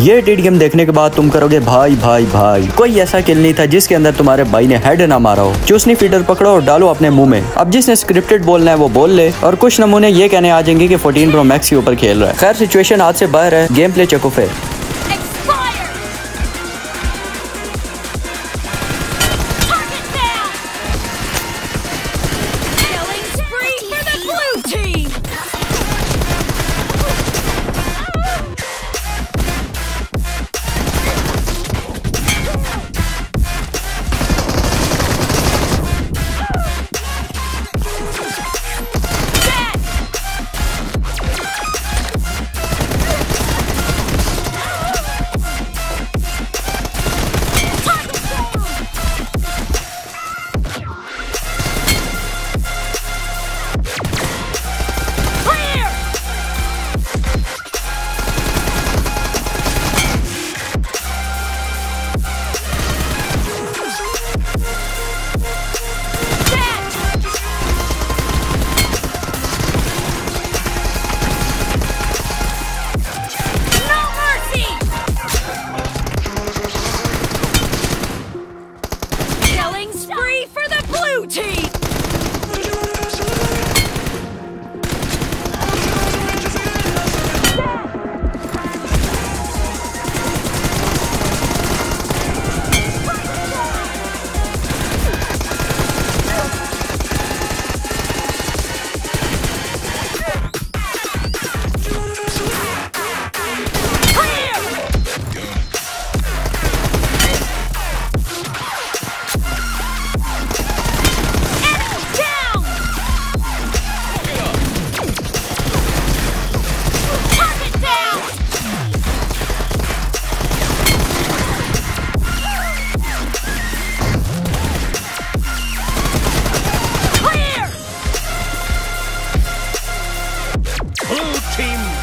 ये tit game देखने के बाद तुम करोगे, भाई भाई भाई, कोई ऐसा खेल नहीं था जिसके अंदर तुम्हारे भाई ने हेड ना मारा हो। चूसनी फीडर पकड़ो और डालो अपने मुँह में। अब जिसने स्क्रिप्टेड बोलना है, वो बोल ले और कुछ नमूने ये कहने आ जाएँगे की फोर्टीन प्रो मैक्स के ऊपर खेल रहा है। खैर सिचुएशन आज से बाहर है। गेम प्ले चकोफे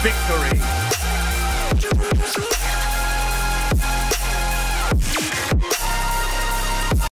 victory.